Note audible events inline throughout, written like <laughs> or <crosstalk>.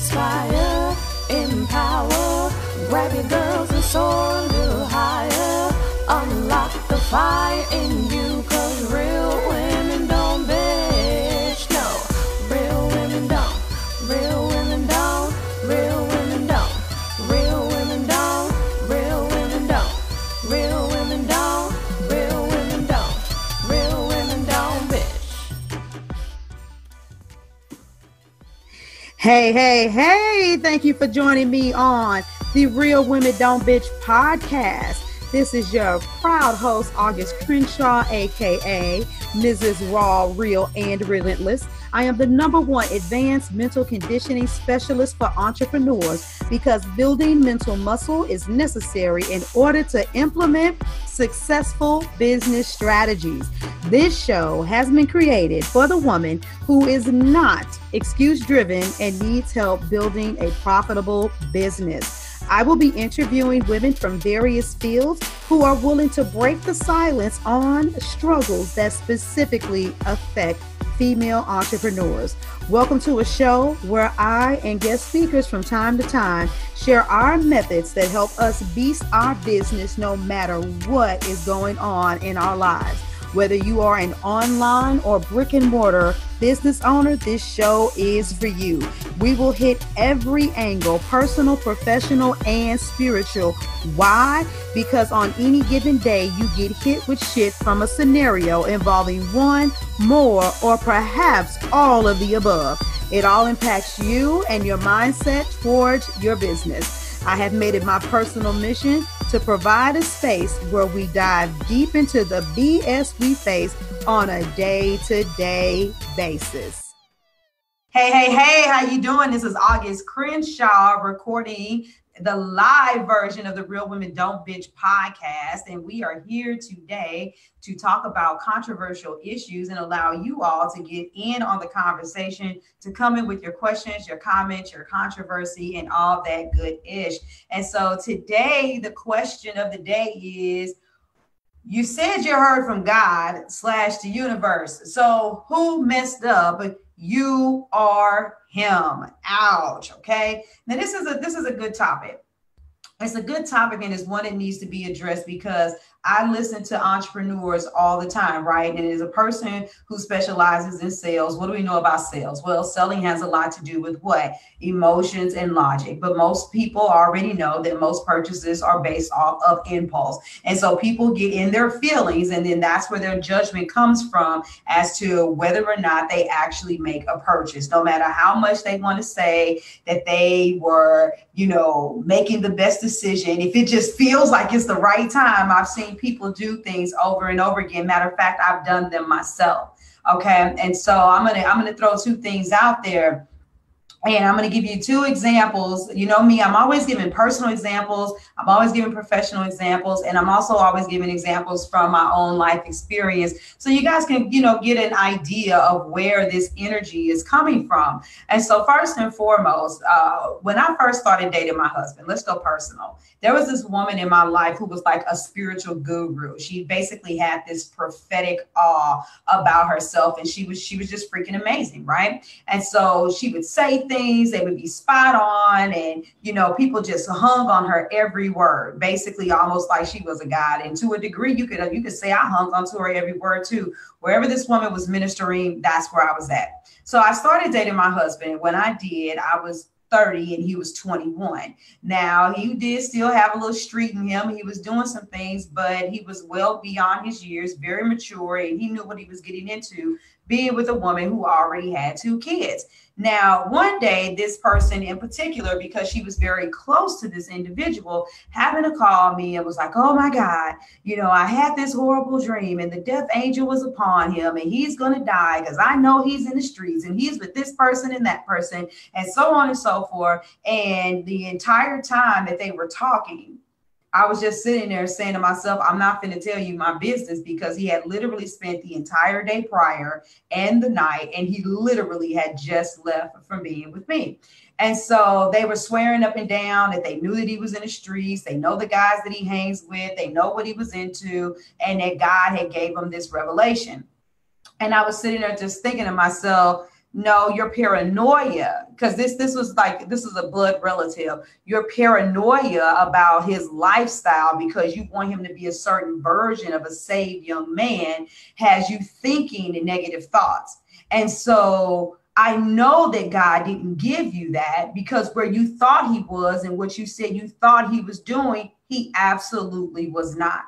inspire, empower, grab your girls and soar a little higher. Unlock the fire in you, Hey, hey, hey, thank you for joining me on the Real Women Don't Bitch podcast. This is your proud host, Auguste Crenshaw, aka Mrs. Raw, Real, and Relentless. I am the number one advanced mental conditioning specialist for entrepreneurs because building mental muscle is necessary in order to implement successful business strategies. This show has been created for the woman who is not excuse driven and needs help building a profitable business. I will be interviewing women from various fields who are willing to break the silence on struggles that specifically affect female entrepreneurs. Welcome to a show where I and guest speakers from time to time share our methods that help us beast our business no matter what is going on in our lives. Whether you are an online or brick and mortar business owner, this show is for you. We will hit every angle personal, professional, and spiritual. Why? Because on any given day, you get hit with shit from a scenario involving one, more, or perhaps all of the above. It all impacts you and your mindset towards your business. I have made it my personal mission to provide a space where we dive deep into the BS we face on a day-to-day basis. Hey, hey, hey, how you doing? This is Auguste Crenshaw recording the live version of the Real Women Don't Bitch podcast. And we are here today to talk about controversial issues and allow you all to get in on the conversation, to come in with your questions, your comments, your controversy, and all that good ish. And so today, the question of the day is you said you heard from God slash the universe. So who messed up? You are him. Ouch. Okay. Now this is a this is a good topic. It's a good topic and it's one that needs to be addressed because I listen to entrepreneurs all the time, right? And as a person who specializes in sales, what do we know about sales? Well, selling has a lot to do with what? Emotions and logic. But most people already know that most purchases are based off of impulse. And so people get in their feelings, and then that's where their judgment comes from as to whether or not they actually make a purchase, no matter how much they want to say that they were, you know, making the best decision. If it just feels like it's the right time, I've seen people do things over and over again. Matter of fact, I've done them myself. Okay. And so I'm gonna I'm gonna throw two things out there and I'm going to give you two examples. You know me, I'm always giving personal examples. I'm always giving professional examples. And I'm also always giving examples from my own life experience. So you guys can, you know, get an idea of where this energy is coming from. And so, first and foremost, uh, when I first started dating my husband, let's go personal. There was this woman in my life who was like a spiritual guru. She basically had this prophetic awe about herself. And she was, she was just freaking amazing. Right. And so she would say things, they would be spot on. And, you know, people just hung on her every word, basically almost like she was a god. And to a degree, you could you could say I hung onto her every word too. Wherever this woman was ministering, that's where I was at. So I started dating my husband. When I did, I was 30 and he was 21. Now, he did still have a little street in him. He was doing some things, but he was well beyond his years, very mature, and he knew what he was getting into being with a woman who already had two kids. Now, one day, this person in particular, because she was very close to this individual, happened to call me and was like, Oh my God, you know, I had this horrible dream and the death angel was upon him and he's going to die because I know he's in the streets and he's with this person and that person and so on and so forth. And the entire time that they were talking, I was just sitting there saying to myself, I'm not going to tell you my business because he had literally spent the entire day prior and the night, and he literally had just left from being with me. And so they were swearing up and down that they knew that he was in the streets. They know the guys that he hangs with. They know what he was into, and that God had gave him this revelation. And I was sitting there just thinking to myself, no, your paranoia, because this this was like this is a blood relative. Your paranoia about his lifestyle because you want him to be a certain version of a saved young man has you thinking negative thoughts. And so I know that God didn't give you that because where you thought he was and what you said you thought he was doing, he absolutely was not.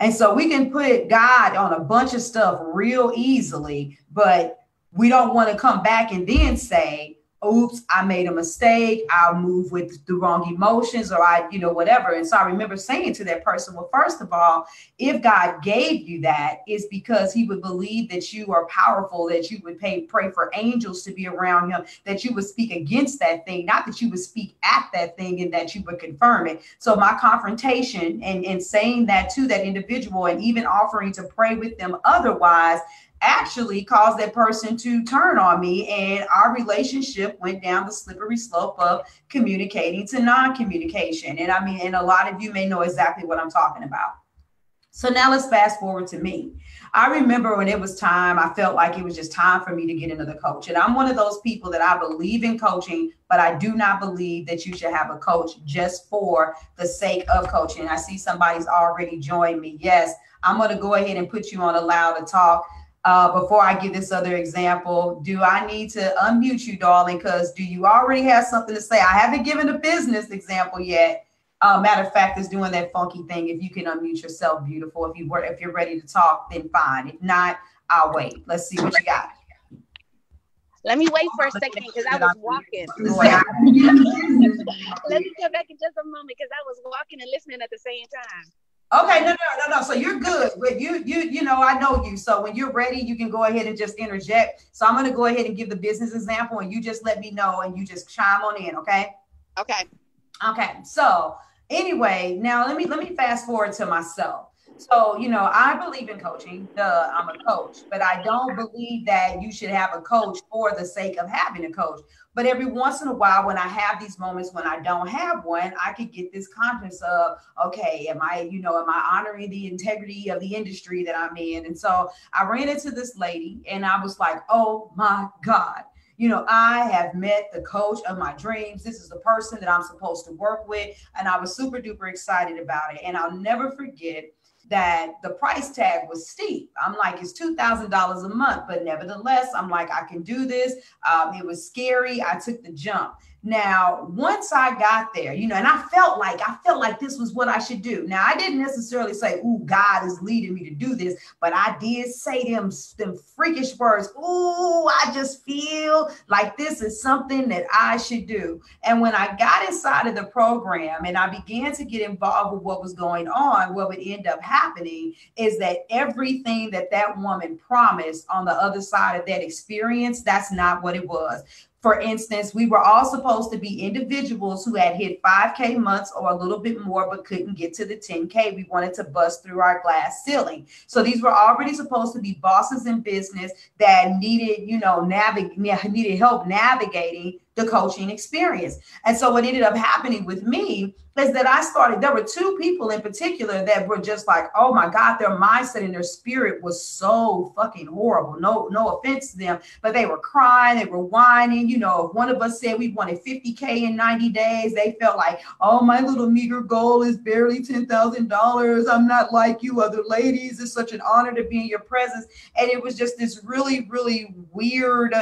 And so we can put God on a bunch of stuff real easily, but we don't want to come back and then say, oops, I made a mistake. I'll move with the wrong emotions or I, you know, whatever. And so I remember saying to that person, well, first of all, if God gave you that, it's because he would believe that you are powerful, that you would pay, pray for angels to be around him, that you would speak against that thing, not that you would speak at that thing and that you would confirm it. So my confrontation and, and saying that to that individual and even offering to pray with them otherwise actually caused that person to turn on me and our relationship went down the slippery slope of communicating to non-communication. And i mean and a lot of you may know exactly what i'm talking about. So now let's fast forward to me. I remember when it was time i felt like it was just time for me to get into the coach. And i'm one of those people that i believe in coaching but i do not believe that you should have a coach just for the sake of coaching. I see somebody's already joined me. Yes i'm going to go ahead and put you on allow to talk uh, before I give this other example, do I need to unmute you, darling? Because do you already have something to say? I haven't given a business example yet. Uh, matter of fact, is doing that funky thing. If you can unmute yourself, beautiful. If you were, if you're ready to talk, then fine. If not, I'll wait. Let's see what you got. Let me wait for a second because I was walking. <laughs> Let me come back in just a moment because I was walking and listening at the same time. Okay, no, no, no, no. So you're good. But you, you, you know, I know you. So when you're ready, you can go ahead and just interject. So I'm going to go ahead and give the business example, and you just let me know, and you just chime on in. Okay. Okay. Okay. So anyway, now let me let me fast forward to myself. So, you know, I believe in coaching. Duh, I'm a coach, but I don't believe that you should have a coach for the sake of having a coach. But every once in a while, when I have these moments when I don't have one, I could get this conscience of, okay, am I, you know, am I honoring the integrity of the industry that I'm in? And so I ran into this lady and I was like, oh my God you know, I have met the coach of my dreams. This is the person that I'm supposed to work with. And I was super duper excited about it. And I'll never forget that the price tag was steep. I'm like, it's $2,000 a month, but nevertheless, I'm like, I can do this. Um, it was scary. I took the jump. Now, once I got there, you know, and I felt like I felt like this was what I should do. Now, I didn't necessarily say, "Ooh, God is leading me to do this," but I did say them them freakish words. Ooh, I just feel like this is something that I should do. And when I got inside of the program and I began to get involved with what was going on, what would end up happening is that everything that that woman promised on the other side of that experience, that's not what it was. For instance, we were all supposed to be individuals who had hit 5K months or a little bit more, but couldn't get to the 10K. We wanted to bust through our glass ceiling. So these were already supposed to be bosses in business that needed, you know, navigate needed help navigating the coaching experience. And so what ended up happening with me is that I started, there were two people in particular that were just like, oh my God, their mindset and their spirit was so fucking horrible. No, no offense to them, but they were crying, they were whining. You know, if one of us said we wanted 50K in 90 days, they felt like, oh, my little meager goal is barely $10,000. I'm not like you other ladies. It's such an honor to be in your presence. And it was just this really, really weird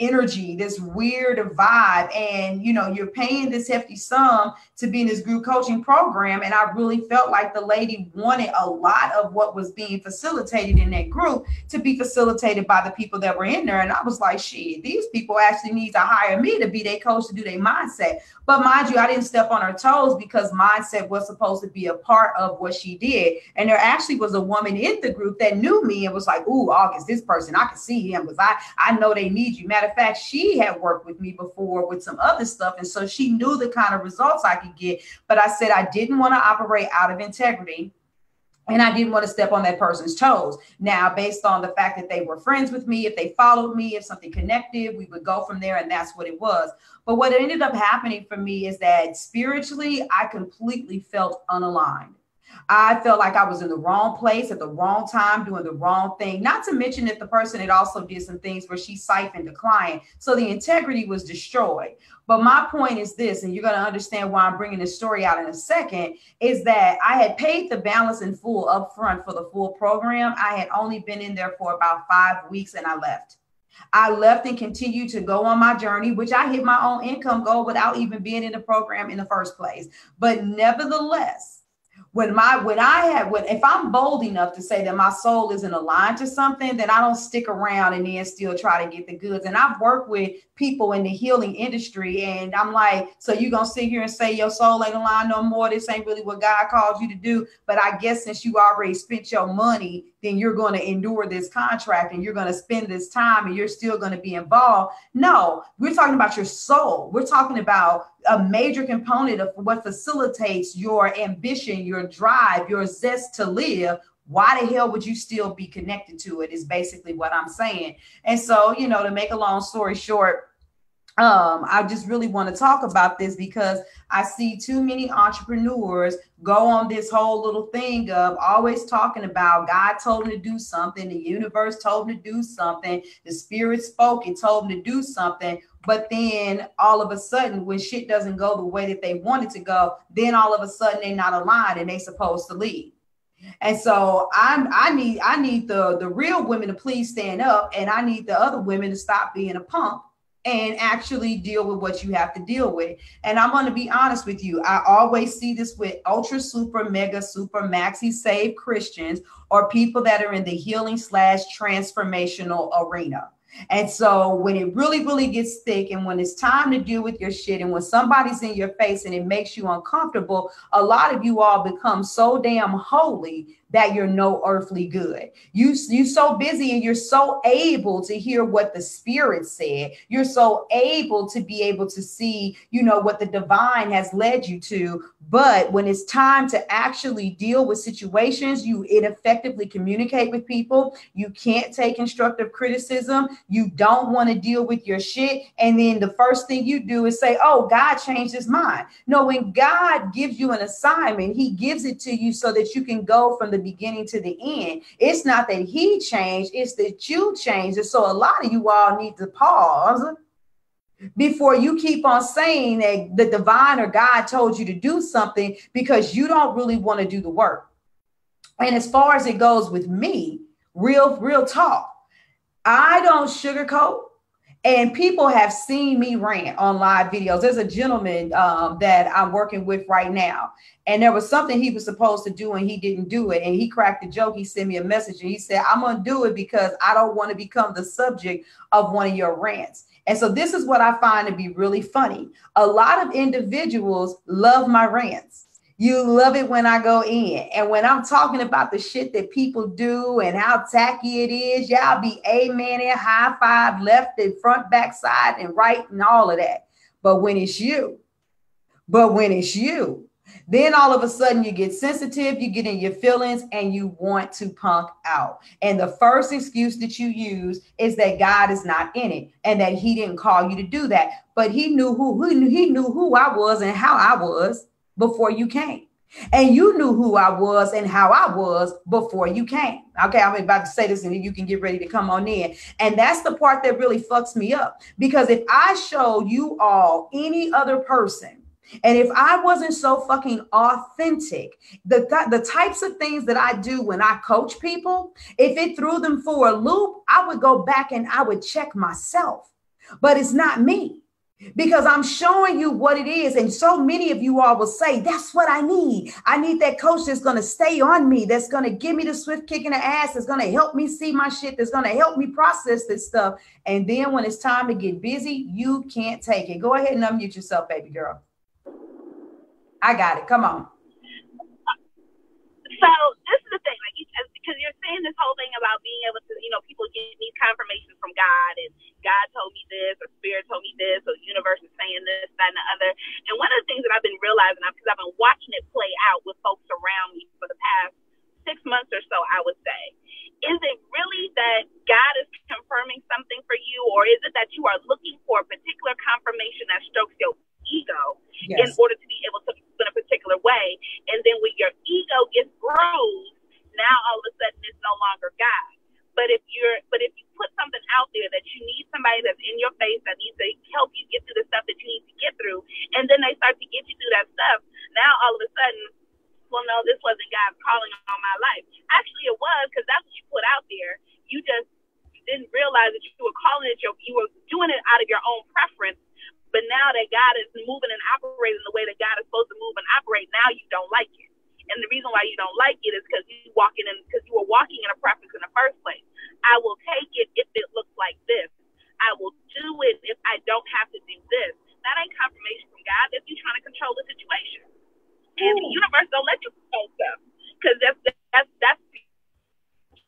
energy, this weird vibe. And, you know, you're paying this hefty sum to be in this group coaching program. And I really felt like the lady wanted a lot of what was being facilitated in that group to be facilitated by the people that were in there. And I was like, shit, these people actually need to hire me to be their coach to do their mindset. But mind you, I didn't step on her toes because mindset was supposed to be a part of what she did. And there actually was a woman in the group that knew me and was like, ooh, Auguste, this person, I can see him because I, I know they need you. Matter of fact, she had worked with me before with some other stuff. And so she knew the kind of results I could get. But I said I didn't want to operate out of integrity and I didn't want to step on that person's toes. Now, based on the fact that they were friends with me, if they followed me, if something connected, we would go from there, and that's what it was. But what ended up happening for me is that spiritually, I completely felt unaligned. I felt like I was in the wrong place at the wrong time, doing the wrong thing. Not to mention that the person had also did some things where she siphoned the client. So the integrity was destroyed. But my point is this, and you're going to understand why I'm bringing this story out in a second, is that I had paid the balance in full upfront for the full program. I had only been in there for about five weeks and I left. I left and continued to go on my journey, which I hit my own income goal without even being in the program in the first place. But nevertheless, when my when I have when if I'm bold enough to say that my soul isn't aligned to something, then I don't stick around and then still try to get the goods. And I've worked with people in the healing industry, and I'm like, so you gonna sit here and say your soul ain't aligned no more? This ain't really what God calls you to do. But I guess since you already spent your money, then you're going to endure this contract and you're going to spend this time and you're still going to be involved. No, we're talking about your soul. We're talking about a major component of what facilitates your ambition, your drive, your zest to live. Why the hell would you still be connected to it? Is basically what I'm saying. And so, you know, to make a long story short, um, I just really want to talk about this because I see too many entrepreneurs go on this whole little thing of always talking about God told them to do something, the universe told them to do something, the spirit spoke and told them to do something. But then all of a sudden, when shit doesn't go the way that they wanted to go, then all of a sudden they're not aligned and they're supposed to leave. And so I'm I need I need the the real women to please stand up and I need the other women to stop being a pump and actually deal with what you have to deal with. And I'm going to be honest with you. I always see this with ultra, super, mega, super, maxi saved Christians or people that are in the healing slash transformational arena. And so when it really, really gets thick, and when it's time to deal with your shit, and when somebody's in your face and it makes you uncomfortable, a lot of you all become so damn holy that you're no earthly good. You you so busy and you're so able to hear what the spirit said. You're so able to be able to see, you know, what the divine has led you to. But when it's time to actually deal with situations, you ineffectively communicate with people. You can't take constructive criticism. You don't want to deal with your shit. And then the first thing you do is say, Oh, God changed his mind. No, when God gives you an assignment, he gives it to you so that you can go from the beginning to the end. It's not that he changed, it's that you changed. And so a lot of you all need to pause before you keep on saying that the divine or God told you to do something because you don't really want to do the work. And as far as it goes with me, real, real talk, I don't sugarcoat. And people have seen me rant on live videos. There's a gentleman um, that I'm working with right now, and there was something he was supposed to do and he didn't do it. And he cracked a joke. He sent me a message and he said, I'm going to do it because I don't want to become the subject of one of your rants. And so this is what I find to be really funny. A lot of individuals love my rants. You love it when I go in. And when I'm talking about the shit that people do and how tacky it is, y'all be amen and high five, left and front, back, side, and right, and all of that. But when it's you, but when it's you, then all of a sudden you get sensitive, you get in your feelings, and you want to punk out. And the first excuse that you use is that God is not in it and that He didn't call you to do that. But He knew who, who He knew who I was and how I was before you came. And you knew who I was and how I was before you came. Okay, I'm about to say this and you can get ready to come on in. And that's the part that really fucks me up because if I showed you all any other person, and if I wasn't so fucking authentic, the, th- the types of things that I do when I coach people, if it threw them for a loop, I would go back and I would check myself. But it's not me because I'm showing you what it is. And so many of you all will say, That's what I need. I need that coach that's going to stay on me, that's going to give me the swift kick in the ass, that's going to help me see my shit, that's going to help me process this stuff. And then when it's time to get busy, you can't take it. Go ahead and unmute yourself, baby girl. I got it. Come on. So this is the thing, like because you're saying this whole thing about being able to, you know, people get these confirmations from God and God told me this or Spirit told me this or the universe is saying this, that, and the other. And one of the things that I've been realizing, because I've been watching it play out with folks around me for the past six months or so, I would say, is it really that God is confirming something for you, or is it that you are looking for a particular confirmation that strokes your ego yes. in order to be able to in a particular way. And then when your ego gets bruised, now all of a sudden it's no longer God. But if you're, but if you put something out there that you need somebody that's in your face that needs to help you get through the stuff that you need to get through, and then they start to get you through that stuff, now all of a sudden, well, no, this wasn't God's calling on my life. Actually, it was because that's what you put out there. You just didn't realize that you were calling it your, you were doing it out of your own preference. But now that God is moving and operating the way that God is supposed to move and operate, now you don't like it. And the reason why you don't like it is because you walking in because you were walking in a preference in the first place. I will take it if it looks like this. I will do it if I don't have to do this. That ain't confirmation from God. If you're trying to control the situation, and the universe don't let you control stuff because that's that's that's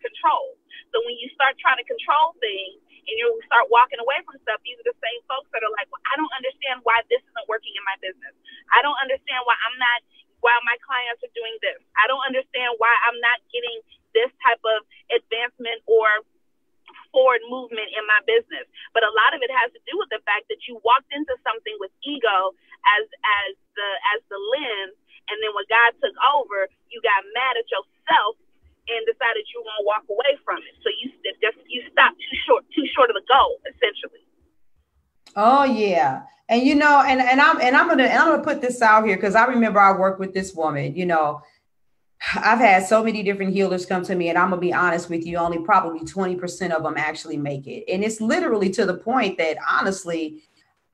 control. So when you start trying to control things and you start walking away from stuff, these are the same folks that are like, well, I don't understand why this isn't working in my business. I don't understand why I'm not why my clients are doing this. I don't understand why I'm not getting this type of advancement or movement in my business. But a lot of it has to do with the fact that you walked into something with ego as as the as the lens, and then when God took over, you got mad at yourself and decided you were gonna walk away from it. So you just you stopped too short too short of the goal, essentially. Oh yeah. And you know, and, and I'm and I'm gonna and I'm gonna put this out here because I remember I worked with this woman, you know. I've had so many different healers come to me, and I'm gonna be honest with you, only probably 20% of them actually make it. And it's literally to the point that honestly,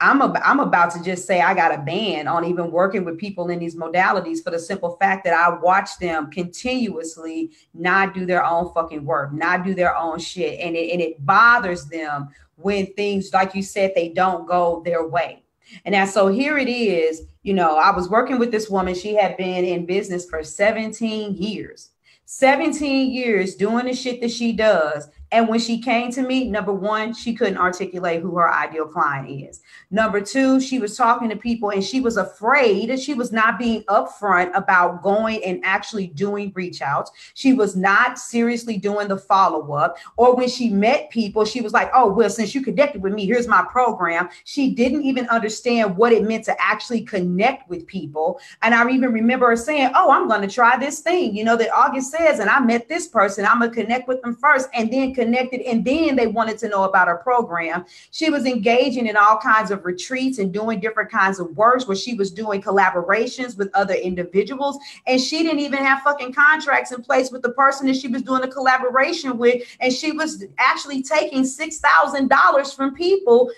I'm a, I'm about to just say I got a ban on even working with people in these modalities for the simple fact that I watch them continuously not do their own fucking work, not do their own shit, and it and it bothers them when things like you said they don't go their way. And now, so here it is. You know, I was working with this woman. She had been in business for 17 years. 17 years doing the shit that she does. And when she came to me, number one, she couldn't articulate who her ideal client is. Number two, she was talking to people and she was afraid. She was not being upfront about going and actually doing reach outs. She was not seriously doing the follow up. Or when she met people, she was like, oh, well, since you connected with me, here's my program. She didn't even understand what it meant to actually connect with people. And I even remember her saying, oh, I'm going to try this thing, you know, that Auguste says, and I met this person, I'm going to connect with them first and then connected and then they wanted to know about her program. She was engaging in all kinds of retreats and doing different kinds of works where she was doing collaborations with other individuals. And she didn't even have fucking contracts in place with the person that she was doing a collaboration with. And she was actually taking $6,000 from people,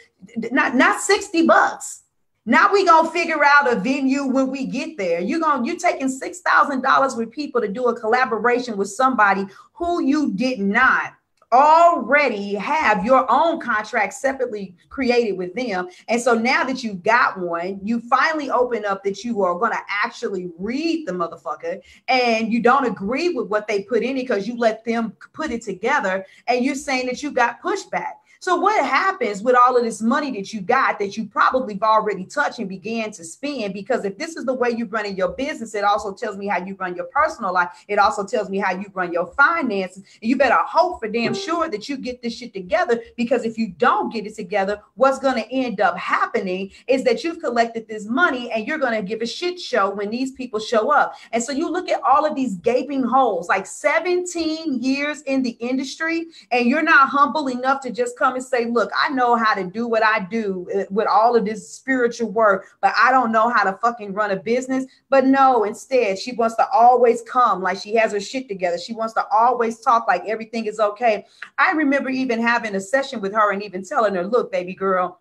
not, not 60 bucks. Now we gonna figure out a venue when we get there. You're gonna you're taking six thousand dollars with people to do a collaboration with somebody who you did not already have your own contract separately created with them. And so now that you've got one, you finally open up that you are going to actually read the motherfucker and you don't agree with what they put in it because you let them put it together and you're saying that you got pushback. So what happens with all of this money that you got that you probably already touched and began to spend? Because if this is the way you're running your business, it also tells me how you run your personal life. It also tells me how you run your finances. You better hope for damn sure that you get this shit together. Because if you don't get it together, what's going to end up happening is that you've collected this money and you're going to give a shit show when these people show up. And so you look at all of these gaping holes, like 17 years in the industry, and you're not humble enough to just come come and say, Look, I know how to do what I do uh, with all of this spiritual work, but I don't know how to fucking run a business. But no, instead, she wants to always come like she has her shit together. She wants to always talk like everything is okay. I remember even having a session with her and even telling her, Look, baby girl,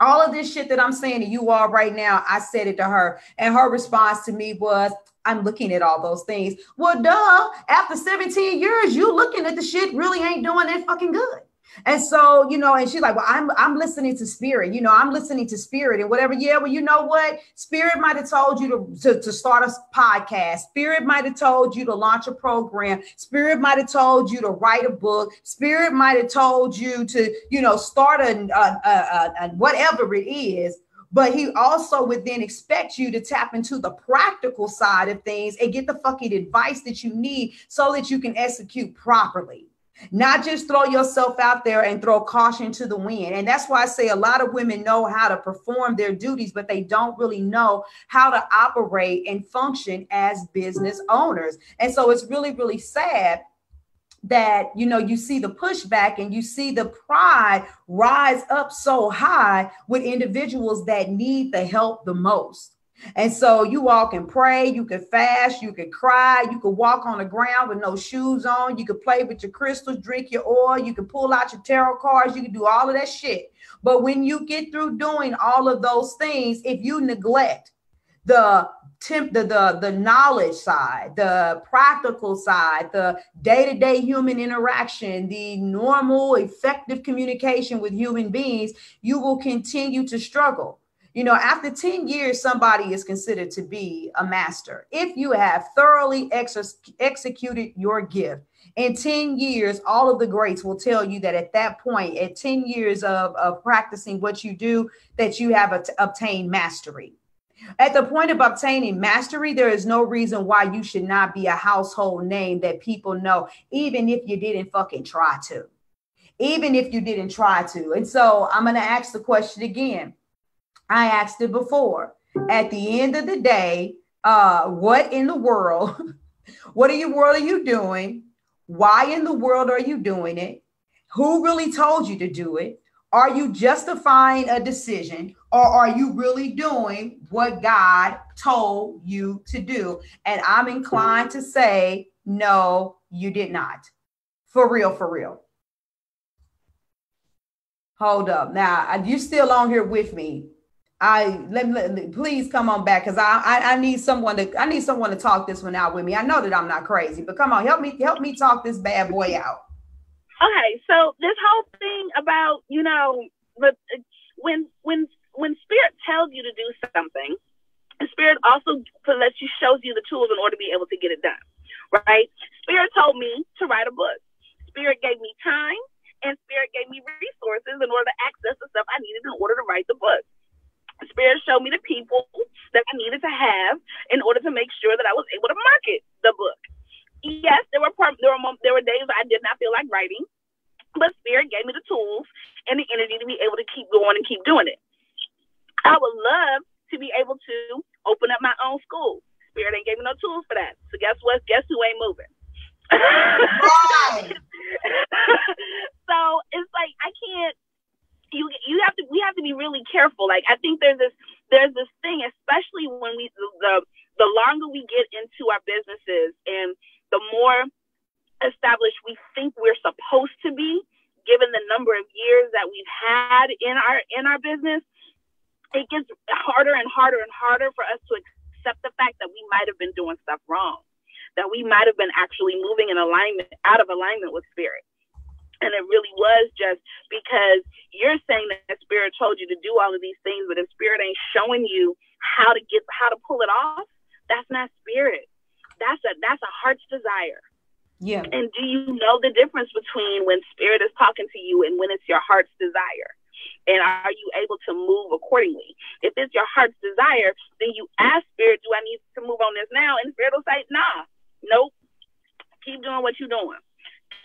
all of this shit that I'm saying to you all right now, I said it to her. And her response to me was, I'm looking at all those things. Well, duh, after 17 years, you looking at the shit really ain't doing that fucking good. And so, you know, and she's like, Well, I'm I'm listening to spirit, you know, I'm listening to spirit and whatever. Yeah, well, you know what? Spirit might have told you to, to, to start a podcast, spirit might have told you to launch a program, spirit might have told you to write a book, spirit might have told you to, you know, start a, a, a, a whatever it is but he also would then expect you to tap into the practical side of things and get the fucking advice that you need so that you can execute properly. Not just throw yourself out there and throw caution to the wind. And that's why I say a lot of women know how to perform their duties, but they don't really know how to operate and function as business owners. And so it's really, really sad that you know you see the pushback and you see the pride rise up so high with individuals that need the help the most and so you all can pray, you can fast, you can cry, you can walk on the ground with no shoes on, you can play with your crystals, drink your oil, you can pull out your tarot cards, you can do all of that shit. But when you get through doing all of those things, if you neglect the temp the, the the knowledge side the practical side the day-to-day human interaction the normal effective communication with human beings you will continue to struggle you know, after 10 years, somebody is considered to be a master. If you have thoroughly ex- executed your gift, in 10 years, all of the greats will tell you that at that point, at 10 years of, of practicing what you do, that you have obtained mastery. At the point of obtaining mastery, there is no reason why you should not be a household name that people know, even if you didn't fucking try to. Even if you didn't try to. And so I'm going to ask the question again I asked it before. At the end of the day, uh, what in the world? <laughs> what in the world are you doing? Why in the world are you doing it? Who really told you to do it? Are you justifying a decision or are you really doing what God told you to do? And I'm inclined to say, no, you did not. For real, for real. Hold up. Now, you still on here with me. I let, let please come on back because I, I, I need someone to I need someone to talk this one out with me. I know that I'm not crazy, but come on, help me help me talk this bad boy out. Okay, so this whole thing about you know, when when when spirit tells you to do something, spirit also lets you shows you the tools in order to be able to get it done. Right? Spirit told me to write a book. Spirit gave me time, and spirit gave me resources in order to access the stuff I needed in order to write the book. Spirit showed me the people that I needed to have in order to make sure that I was able to market the book. Yes, there were part, there were there were days I did not feel like writing, but Spirit gave me the tools and the energy to be able to keep going and keep doing it. I would love to be able to open up my own school. Spirit ain't gave me no tools for that. So guess what? Guess who ain't moving? <laughs> <laughs> so it's like I can't you you have to we have to be really careful. Like I think there's this there's this thing, especially when we the the longer we get into our businesses and the more established we think we're supposed to be, given the number of years that we've had in our in our business, it gets harder and harder and harder for us to accept the fact that we might have been doing stuff wrong, that we might have been actually moving in alignment out of alignment with spirit. And it really was just because you're saying that spirit told you to do all of these things, but if spirit ain't showing you how to get how to pull it off, that's not spirit. That's a that's a heart's desire. Yeah. And do you know the difference between when spirit is talking to you and when it's your heart's desire? And are you able to move accordingly? If it's your heart's desire, then you ask spirit, do I need to move on this now? And spirit will say, nah, nope. Keep doing what you're doing.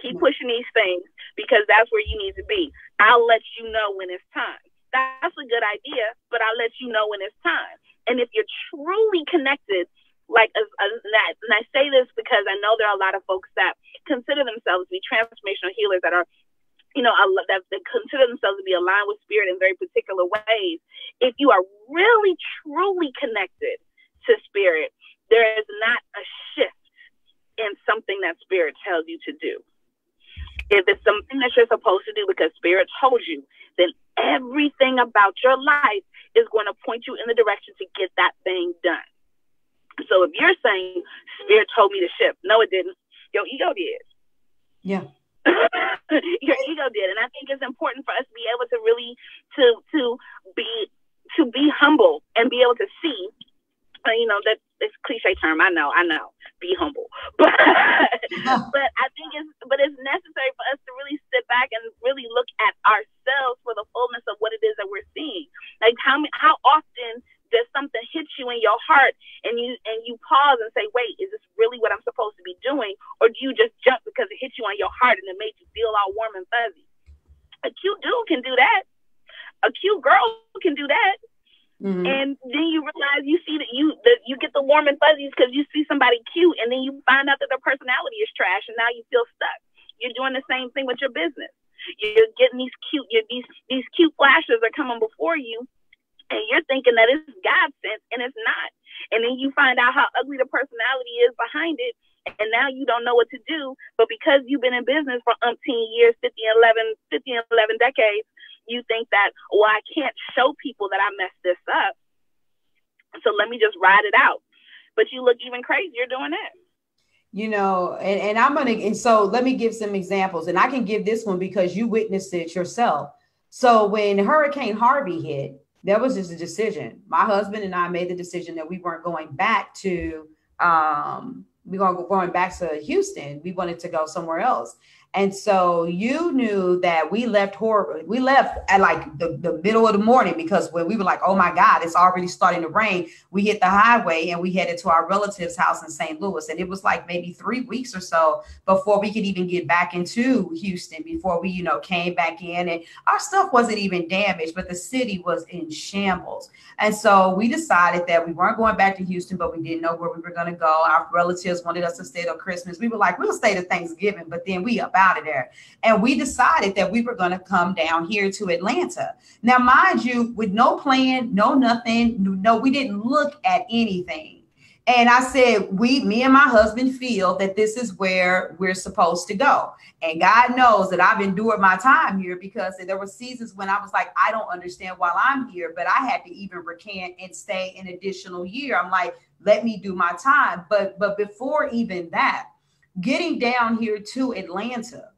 Keep pushing these things because that's where you need to be. I'll let you know when it's time. That's a good idea, but I'll let you know when it's time. And if you're truly connected, like as that, and I say this because I know there are a lot of folks that consider themselves to be transformational healers that are you know, that, that consider themselves to be aligned with spirit in very particular ways. If you are really, truly connected to spirit, there is not a shift in something that spirit tells you to do. If it's something that you're supposed to do because Spirit told you, then everything about your life is going to point you in the direction to get that thing done. So if you're saying Spirit told me to shift, no, it didn't. Your ego did. Yeah. <laughs> your ego did, and I think it's important for us to be able to really to to be to be humble and be able to see uh, you know that it's cliche term. I know, I know. Be humble, <laughs> but <laughs> but I think it's but it's necessary for us to really sit back and really look at ourselves for the fullness of what it is that we're seeing. Like how how often does something hit you in your heart and you and you pause and say, wait, is this really what I'm supposed to be doing, or do you just jump because it hit you on your heart and it made you feel all warm and fuzzy? A cute dude can do that. A cute girl can do that Mm-hmm. And then you realize you see that you you get the warm and fuzzies because you see somebody cute, and then you find out that their personality is trash, and now you feel stuck. You're doing the same thing with your business. You're getting these cute, these these cute flashes are coming before you, and you're thinking that it's God sent, and it's not. And then you find out how ugly the personality is behind it, and now you don't know what to do. But because you've been in business for umpteen years, 50 11, 50 11 decades, you think that, well, I can't show people that I messed this up. So let me just ride it out. But you look even crazier doing that. You know, and, and I'm gonna and so let me give some examples, and I can give this one because you witnessed it yourself. So when Hurricane Harvey hit, that was just a decision. My husband and I made the decision that we weren't going back to um we were going back to Houston. We wanted to go somewhere else. And so you knew that we left horror. We left at like the, the middle of the morning because when we were like, oh my God, it's already starting to rain. We hit the highway and we headed to our relative's house in St. Louis. And it was like maybe three weeks or so before we could even get back into Houston, before we, you know, came back in. And our stuff wasn't even damaged, but the city was in shambles. And so we decided that we weren't going back to Houston, but we didn't know where we were going to go. Our relatives wanted us to stay till Christmas. We were like, we'll stay to Thanksgiving, but then we up out of there. And we decided that we were going to come down here to Atlanta. Now, mind you, with no plan, no nothing, no, we didn't look at anything. And I said, we, me and my husband feel that this is where we're supposed to go. And God knows that I've endured my time here because there were seasons when I was like, I don't understand why I'm here, but I had to even recant and stay an additional year. I'm like, let me do my time. But but before even that, getting down here to Atlanta,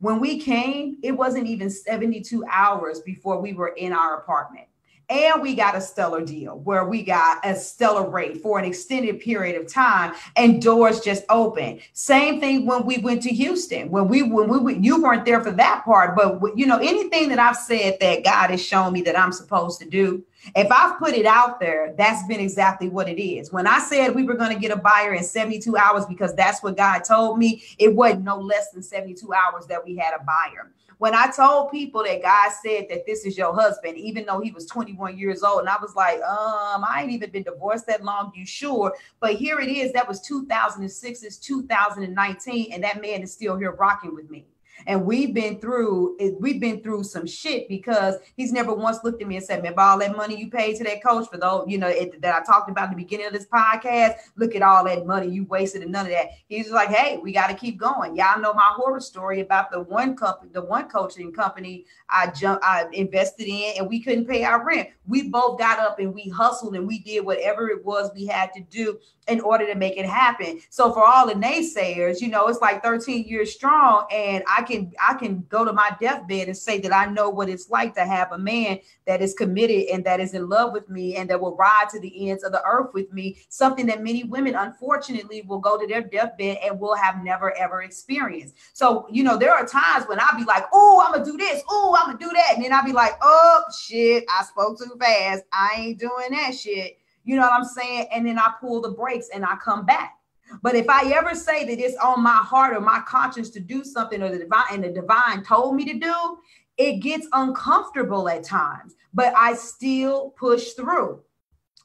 when we came, it wasn't even 72 hours before we were in our apartment. And we got a stellar deal where we got a stellar rate for an extended period of time and doors just open. Same thing when we went to Houston. When we when we you weren't there for that part, but you know anything that I've said that God has shown me that I'm supposed to do, if I've put it out there, that's been exactly what it is. When I said we were going to get a buyer in 72 hours because that's what God told me, it wasn't no less than 72 hours that we had a buyer. When I told people that God said that this is your husband, even though he was 21 years old, and I was like, um, I ain't even been divorced that long, you sure? But here it is, that was 2006, it's 2019, and that man is still here rocking with me. And we've been through we've been through some shit because he's never once looked at me and said, "Man, all that money you paid to that coach for those, you know, it, that I talked about at the beginning of this podcast. Look at all that money you wasted and none of that." He's like, "Hey, we got to keep going." Y'all know my horror story about the one company, the one coaching company I jumped, I invested in, and we couldn't pay our rent. We both got up and we hustled and we did whatever it was we had to do in order to make it happen. So for all the naysayers, you know, it's like 13 years strong, and I can I can go to my deathbed and say that I know what it's like to have a man that is committed and that is in love with me and that will ride to the ends of the earth with me. Something that many women, unfortunately, will go to their deathbed and will have never ever experienced. So you know, there are times when I'll be like, "Oh, I'm gonna do this. Oh, I'm gonna do that," and then I'll be like, "Oh shit, I spoke too fast. I ain't doing that shit." You know what I'm saying? And then I pull the brakes and I come back. But if I ever say that it's on my heart or my conscience to do something or the divine and the divine told me to do, it gets uncomfortable at times, but I still push through.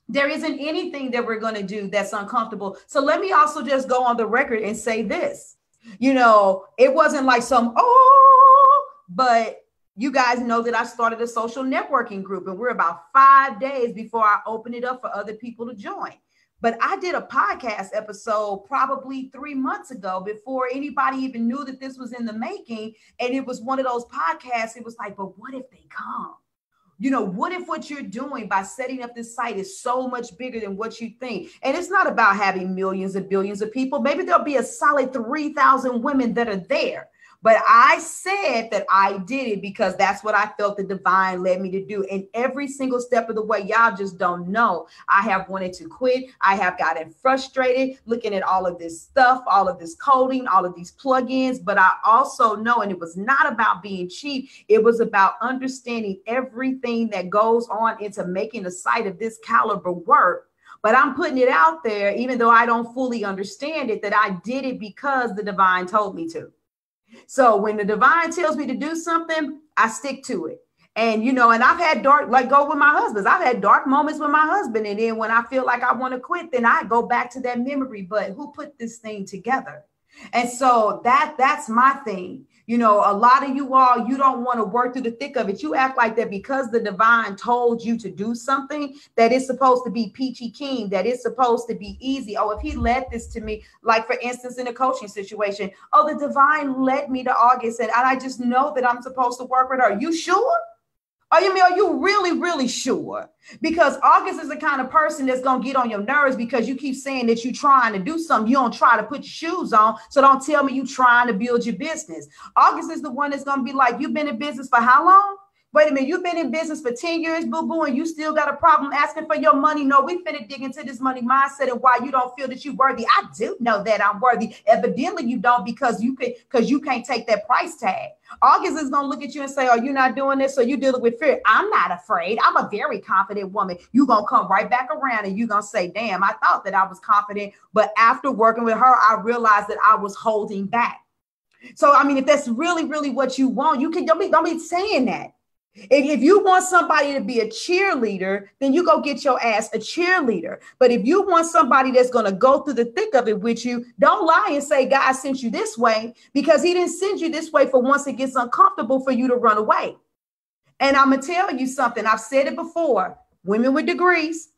There isn't anything that we're going to do that's uncomfortable. So let me also just go on the record and say this. You know, it wasn't like some, oh, but you guys know that I started a social networking group, and we're about five days before I open it up for other people to join. But I did a podcast episode probably three months ago before anybody even knew that this was in the making. And it was one of those podcasts. It was like, but what if they come? You know, what if what you're doing by setting up this site is so much bigger than what you think? And it's not about having millions and billions of people. Maybe there'll be a solid 3,000 women that are there but I said that I did it because that's what I felt the divine led me to do. And every single step of the way, y'all just don't know. I have wanted to quit. I have gotten frustrated looking at all of this stuff, all of this coding, all of these plugins. But I also know, and it was not about being cheap, it was about understanding everything that goes on into making a site of this caliber work but I'm putting it out there, even though I don't fully understand it, that I did it because the divine told me to. So when the divine tells me to do something, I stick to it. And you know, and I've had dark, like go with my husbands. I've had dark moments with my husband. And then when I feel like I want to quit, then I go back to that memory. But who put this thing together? And so that that's my thing. You know, a lot of you all, you don't want to work through the thick of it. You act like that because the divine told you to do something that is supposed to be peachy keen, that is supposed to be easy. Oh, if he led this to me, like for instance, in a coaching situation, oh, the divine led me to Auguste, and I just know that I'm supposed to work with her. You sure? Are you mean, are you really, really sure? Because Auguste is the kind of person that's gonna get on your nerves because you keep saying that you're trying to do something. You don't try to put your shoes on. So don't tell me you're trying to build your business. Auguste is the one that's gonna be like, you've been in business for how long? Wait a minute, you've been in business for 10 years, boo boo, and you still got a problem asking for your money. No, we finna dig into this money mindset and why you don't feel that you're worthy. I do know that I'm worthy. Evidently, you don't because you can because you can't take that price tag. Auguste is gonna look at you and say, "Are you not doing this?" So you're dealing with fear. I'm not afraid. I'm a very confident woman. You're gonna come right back around and you're gonna say, "Damn, I thought that I was confident, but after working with her, I realized that I was holding back." So I mean, if that's really, really what you want, you can don't be don't be saying that. If, if you want somebody to be a cheerleader, then you go get your ass a cheerleader. But if you want somebody that's going to go through the thick of it with you, don't lie and say God sent you this way because he didn't send you this way for once it gets uncomfortable for you to run away. And I'm going to tell you something. I've said it before. Women with degrees,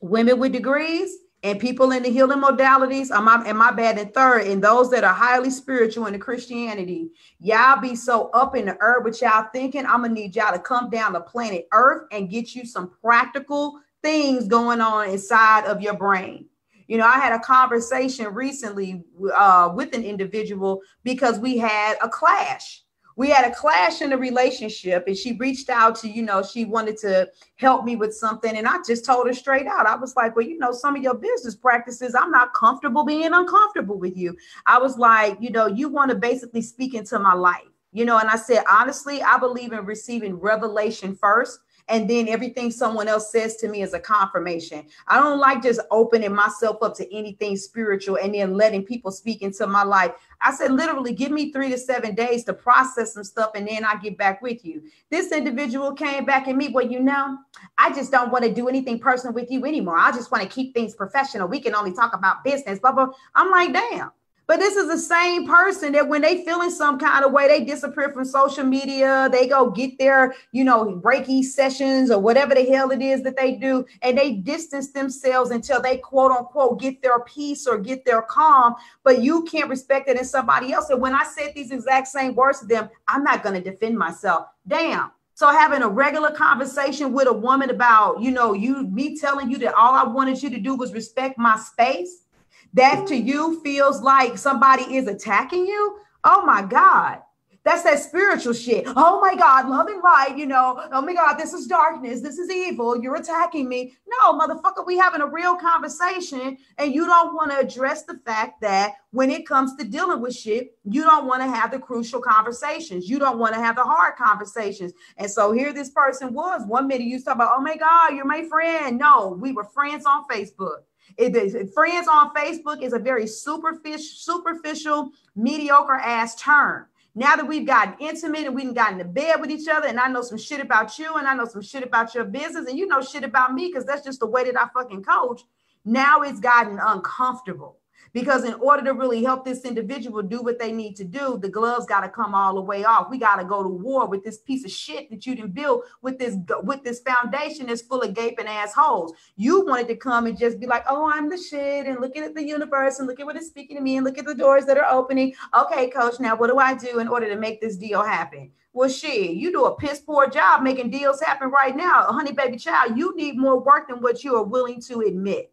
women with degrees, and people in the healing modalities, am I am I bad in third? And those that are highly spiritual in the Christianity, y'all be so up in the earth with y'all thinking. I'm gonna need y'all to come down to planet Earth and get you some practical things going on inside of your brain. You know, I had a conversation recently uh, with an individual because we had a clash we had a clash in the relationship and she reached out to you know she wanted to help me with something and i just told her straight out. I was like well you know some of your business practices i'm not comfortable being uncomfortable with you. I was like you know you want to basically speak into my life. You know and i said honestly i believe in receiving revelation first and then everything someone else says to me is a confirmation. I don't like just opening myself up to anything spiritual and then letting people speak into my life. I said, literally, give me three to seven days to process some stuff and then I get back with you. This individual came back and me, well, you know, I just don't want to do anything personal with you anymore. I just want to keep things professional. We can only talk about business, blah, blah. I'm like, damn. But this is the same person that when they feel in some kind of way, they disappear from social media. They go get their, you know, Reiki sessions or whatever the hell it is that they do, and they distance themselves until they quote unquote get their peace or get their calm. But you can't respect it in somebody else. And when I said these exact same words to them, I'm not going to defend myself. Damn. So having a regular conversation with a woman about, you know, you me telling you that all I wanted you to do was respect my space that to you feels like somebody is attacking you, oh my God. That's that spiritual shit. Oh my God, love and light, you know. Oh my God, this is darkness. This is evil. You're attacking me. No, motherfucker, we having a real conversation, and you don't want to address the fact that when it comes to dealing with shit, you don't want to have the crucial conversations. You don't want to have the hard conversations. And so here this person was. One minute you talk about, oh my God, you're my friend. No, we were friends on Facebook. It is friends on Facebook is a very superficial, superficial, mediocre ass term. Now that we've gotten intimate and we've gotten to bed with each other, and I know some shit about you, and I know some shit about your business, and you know shit about me because that's just the way that I fucking coach. Now it's gotten uncomfortable. Because in order to really help this individual do what they need to do, the gloves got to come all the way off. We got to go to war with this piece of shit that you didn't build with this with this foundation that's full of gaping assholes. You wanted to come and just be like, oh, I'm the shit, and looking at the universe and look at what it's speaking to me and look at the doors that are opening. Okay, coach, now what do I do in order to make this deal happen? Well, shit, you do a piss poor job making deals happen right now. Honey, baby child, you need more work than what you are willing to admit.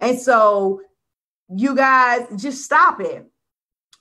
And so you guys just stop it.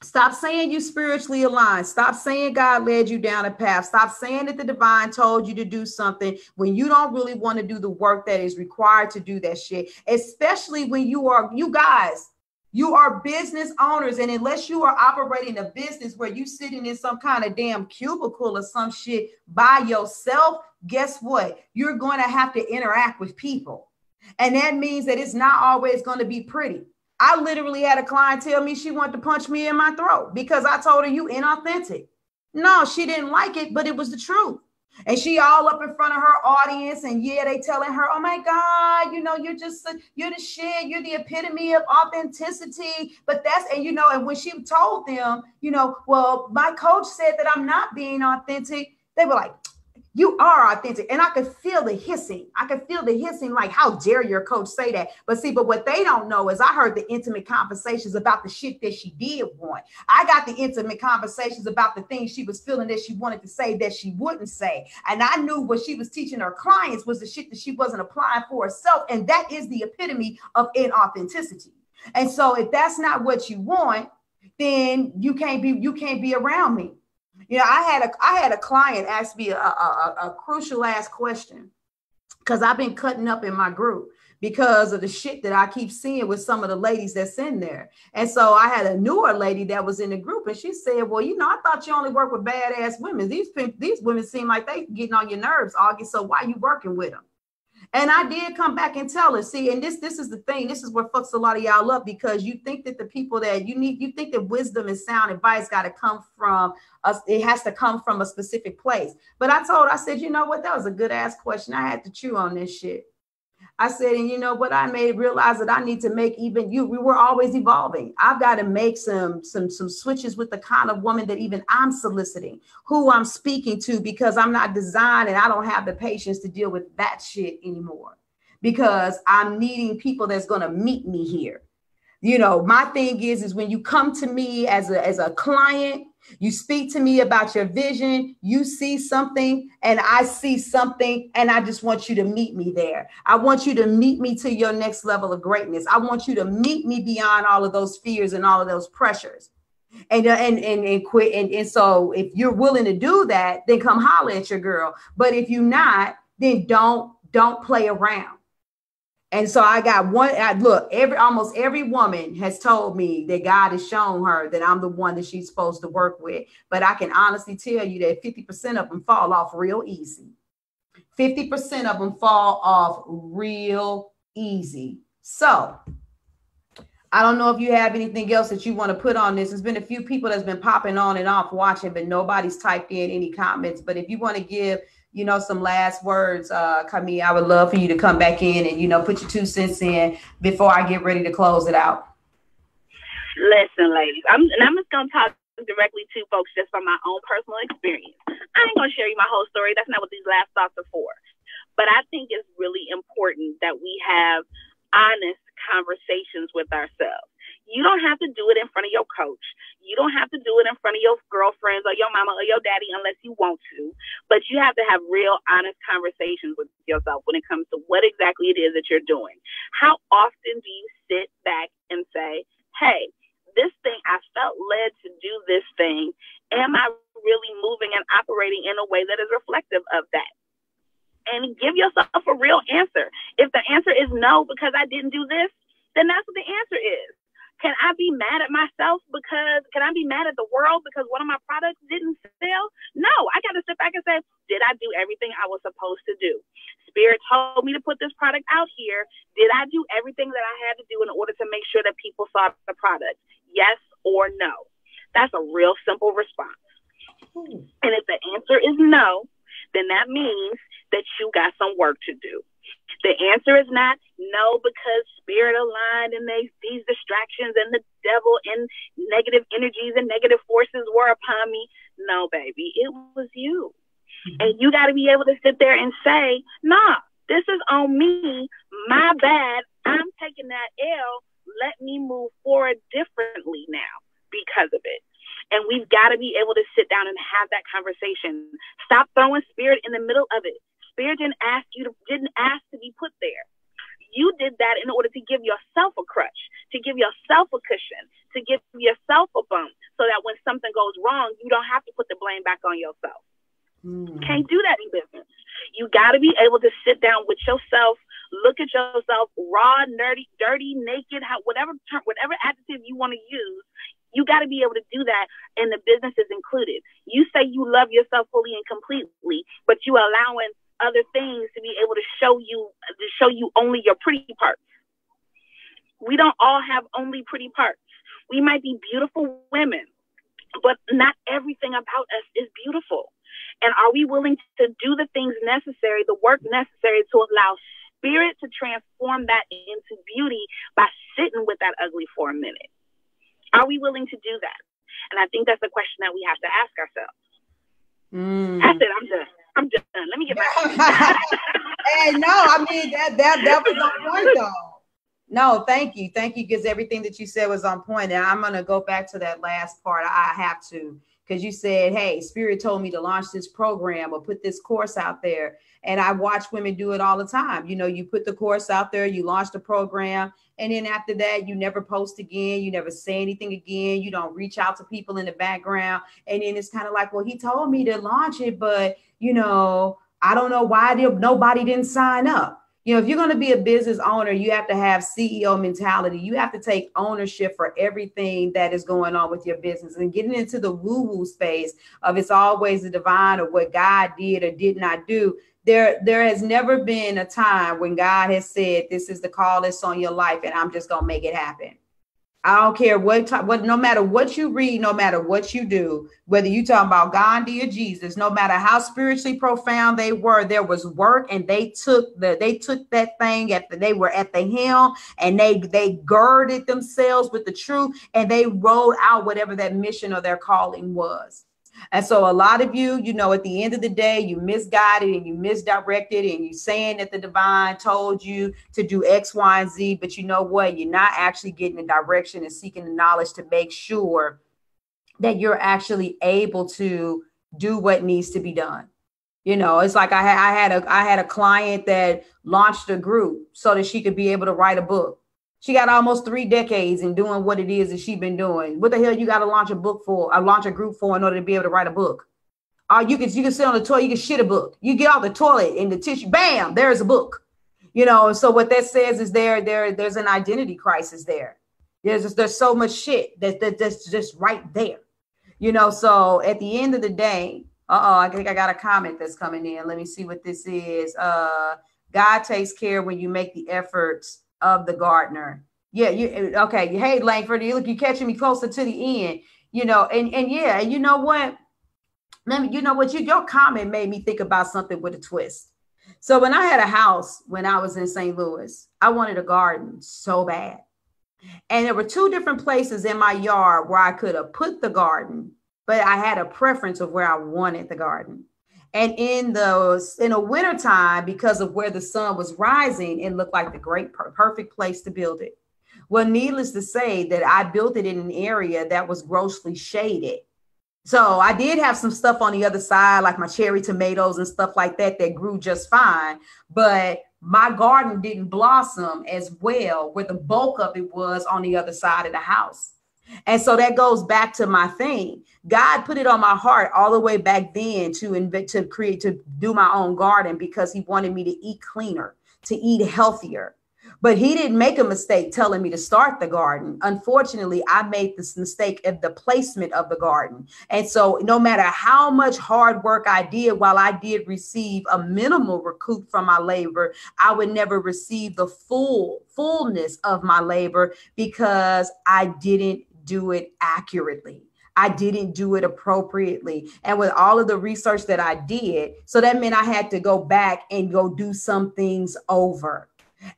Stop saying you spiritually aligned. Stop saying God led you down a path. Stop saying that the divine told you to do something when you don't really want to do the work that is required to do that shit. Especially when you are, you guys, you are business owners. And unless you are operating a business where you sitting in some kind of damn cubicle or some shit by yourself, guess what? You're going to have to interact with people. And that means that it's not always going to be pretty. I literally had a client tell me she wanted to punch me in my throat because I told her you inauthentic. No, she didn't like it, but it was the truth. And she all up in front of her audience, and yeah, they telling her, "Oh my God, you know, you're just you're the shit. You're the epitome of authenticity." But that's and you know, and when she told them, you know, well, my coach said that I'm not being authentic, they were like, you are authentic. And I could feel the hissing. I could feel the hissing, like, how dare your coach say that? But see, but what they don't know is I heard the intimate conversations about the shit that she did want. I got the intimate conversations about the things she was feeling that she wanted to say that she wouldn't say. And I knew what she was teaching her clients was the shit that she wasn't applying for herself. And that is the epitome of inauthenticity. And so if that's not what you want, then you can't be you can't be around me you know, I had a I had a client ask me a, a, a crucial ass question because I've been cutting up in my group because of the shit that I keep seeing with some of the ladies that's in there. And so I had a newer lady that was in the group, and she said, "Well, you know, I thought you only work with badass women. These these women seem like they getting on your nerves, Auguste. So why you working with them?" And I did come back and tell her, see, and this this is the thing. This is what fucks a lot of y'all up because you think that the people that you need, you think that wisdom and sound advice got to come from us. It has to come from a specific place. But I told, I said, you know what? That was a good ass question. I had to chew on this shit. I said, and you know what? I made realize that I need to make even you. We were always evolving. I've got to make some some some switches with the kind of woman that even I'm soliciting, who I'm speaking to, because I'm not designed and I don't have the patience to deal with that shit anymore. Because I'm needing people that's to meet me here. You know, my thing is, is when you come to me as a as a client you speak to me about your vision. You see something, and I see something, and I just want you to meet me there. I want you to meet me to your next level of greatness. I want you to meet me beyond all of those fears and all of those pressures. And, uh, and and and quit and, and so if you're willing to do that then come holler at your girl but if you're not then don't don't play around and so I got one. I, look, every almost every woman has told me that God has shown her that I'm the one that she's supposed to work with. But I can honestly tell you that 50% of them fall off real easy. 50% of them fall off real easy. So I don't know if you have anything else that you want to put on this. There's been a few people that's been popping on and off watching, but nobody's typed in any comments. But if you want to give you know, some last words, uh, Camille, I would love for you to come back in and, you know, put your two cents in before I get ready to close it out. Listen, ladies, I'm, and I'm just going to talk directly to folks just from my own personal experience. I ain't going to share you my whole story. That's not what these last thoughts are for. But I think it's really important that we have honest conversations with ourselves. You don't have to do it in front of your coach. You don't have to do it in front of your girlfriends or your mama or your daddy unless you want to. But you have to have real, honest conversations with yourself when it comes to what exactly it is that you're doing. How often do you sit back and say, hey, this thing, I felt led to do this thing. Am I really moving and operating in a way that is reflective of that? And give yourself a real answer. If the answer is no, because I didn't do this, then that's what the answer is. Can I be mad at myself because, can I be mad at the world because one of my products didn't sell? No, I got to sit back and say, did I do everything I was supposed to do? Spirit told me to put this product out here. Did I do everything that I had to do in order to make sure that people saw the product? Yes or no? That's a real simple response. Hmm. And if the answer is no, then that means that you got some work to do. The answer is not no, because spirit aligned and they, these distractions and the devil and negative energies and negative forces were upon me. No, baby, it was you. Mm-hmm. And you got to be able to sit there and say, nah, this is on me. My bad. I'm taking that L. Let me move forward differently now because of it. And we've got to be able to sit down and have that conversation. Stop throwing spirit in the middle of it. Spirit didn't ask you to didn't ask to be put there. You did that in order to give yourself a crutch, to give yourself a cushion, to give yourself a bump, so that when something goes wrong, you don't have to put the blame back on yourself. Mm. Can't do that in business. You got to be able to sit down with yourself, look at yourself, raw, nerdy, dirty, naked, how, whatever term, whatever adjective you want to use. You got to be able to do that, and the business is included. You say you love yourself fully and completely, but you allowing other things to be able to show you to show you only your pretty parts. We don't all have only pretty parts. We might be beautiful women, but not everything about us is beautiful. And are we willing to do the things necessary, the work necessary to allow spirit to transform that into beauty by sitting with that ugly for a minute? Are we willing to do that? And I think that's the question that we have to ask ourselves. Mm. That's it. I'm done. I'm done. Let me get back. <laughs> <laughs> hey, no, I mean that that that was on point though. No, thank you, thank you, because everything that you said was on point. point, and I'm gonna go back to that last part. I have to because you said, "Hey, Spirit told me to launch this program or put this course out there," and I watch women do it all the time. You know, you put the course out there, you launch the program, and then after that, you never post again, you never say anything again, you don't reach out to people in the background, and then it's kind of like, "Well, he told me to launch it, but you know, I don't know why did, nobody didn't sign up." you know, if you're going to be a business owner, you have to have CEO mentality. You have to take ownership for everything that is going on with your business and getting into the woo woo space of it's always the divine or what God did or did not do. There, there has never been a time when God has said, This is the call that's on your life, and I'm just going to make it happen. I don't care what type, what no matter what you read, no matter what you do, whether you talk about Gandhi or Jesus, no matter how spiritually profound they were, there was work, and they took the they took that thing at the they were at the helm, and they they girded themselves with the truth, and they rolled out whatever that mission or their calling was. And so a lot of you, you know, at the end of the day, you misguided and you misdirected and you saying that the divine told you to do X, Y, and Z, but you know what? You're not actually getting the direction and seeking the knowledge to make sure that you're actually able to do what needs to be done. You know, it's like I had I had a I had a client that launched a group so that she could be able to write a book. She got almost three decades in doing what it is that she's been doing. What the hell you got to launch a book for? I launch a group for in order to be able to write a book. Uh, you can you can sit on the toilet, you can shit a book. You get off the toilet in the tissue, bam, there's a book. You know, so what that says is there there there's an identity crisis there. There's just, there's so much shit that, that that's just right there. You know, so at the end of the day, uh-oh, I think I got a comment that's coming in. Let me see what this is. Uh God takes care when you make the efforts of the gardener. Yeah, you okay. Hey, Langford, you look, you're catching me closer to the end, you know, and and yeah, and you know what? Let me, you know what, you your comment made me think about something with a twist. So when I had a house when I was in St. Louis, I wanted a garden so bad. And there were two different places in my yard where I could have put the garden, but I had a preference of where I wanted the garden. And in the in a winter time, because of where the sun was rising, it looked like the great perfect place to build it. Well, needless to say, that I built it in an area that was grossly shaded. So I did have some stuff on the other side, like my cherry tomatoes and stuff like that, that grew just fine. But my garden didn't blossom as well, where the bulk of it was on the other side of the house. And so that goes back to my thing. God put it on my heart all the way back then to invent to create to do my own garden because he wanted me to eat cleaner, to eat healthier. But he didn't make a mistake telling me to start the garden. Unfortunately, I made this mistake of the placement of the garden. And so, no matter how much hard work I did, while I did receive a minimal recoup from my labor, I would never receive the full fullness of my labor because I didn't do it accurately. I didn't do it appropriately. And with all of the research that I did, so that meant I had to go back and go do some things over.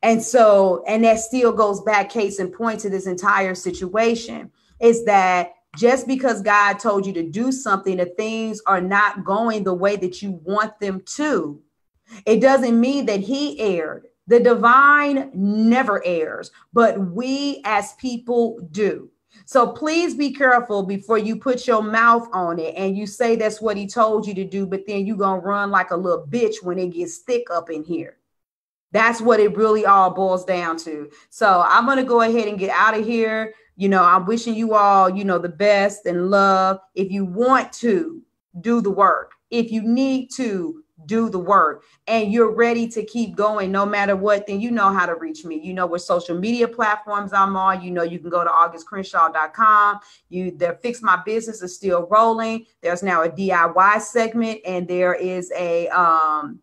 And so, and that still goes back, case in point, to this entire situation is that just because God told you to do something, the things are not going the way that you want them to, it doesn't mean that He erred. The divine never errs, but we as people do. So please be careful before you put your mouth on it and you say that's what he told you to do, but then you're going to run like a little bitch when it gets thick up in here. That's what it really all boils down to. So I'm going to go ahead and get out of here. You know, I'm wishing you all, you know, the best and love. If you want to do the work, if you need to do the work and you're ready to keep going no matter what, then you know how to reach me. You know what social media platforms I'm on. You know you can go to augustecrenshaw.com. You the fix my business is still rolling. There's now a DIY segment and there is a um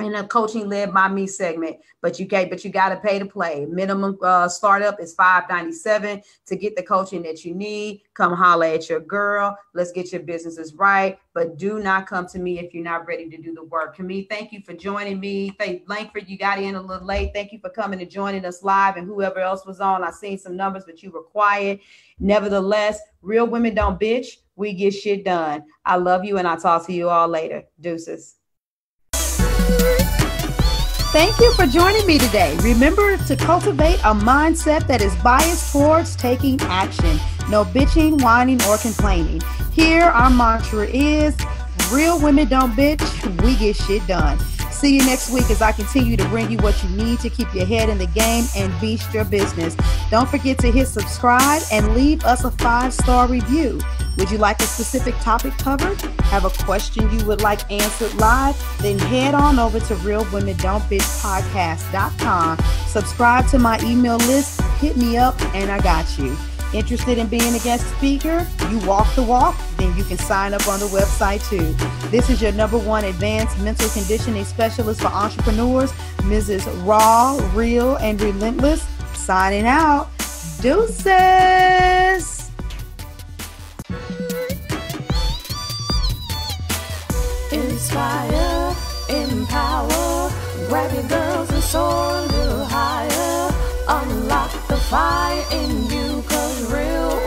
in a coaching led by me segment but you can't but you got to pay to play. Minimum uh, startup is 597 to get the coaching that you need. Come holler at your girl. Let's get your businesses right but do not come to me if you're not ready to do the work. Camille, thank you for joining me. Thank langford you got in a little late. Thank you for coming and joining us live and whoever else was on. I seen some numbers but you were quiet. Nevertheless real women don't bitch. We get shit done. I love you and i'll talk to you all later. Deuces Thank you for joining me today. Remember to cultivate a mindset that is biased towards taking action. No bitching, whining, or complaining. Here, our mantra is real women don't bitch, we get shit done. See you next week as I continue to bring you what you need to keep your head in the game and beast your business. Don't forget to hit subscribe and leave us a five star review. Would you like a specific topic covered? Have a question you would like answered live? Then head on over to realwomendon'tbitchpodcast.com. Subscribe to my email list, hit me up, and I got you. Interested in being a guest speaker? You walk the walk? Then you can sign up on the website too. This is your number one advanced mental conditioning specialist for entrepreneurs, Mrs. Raw, Real, and Relentless. Signing out. Deuces. inspire, empower. Grab your girls and soar a little higher. Unlock the fire in you, cause real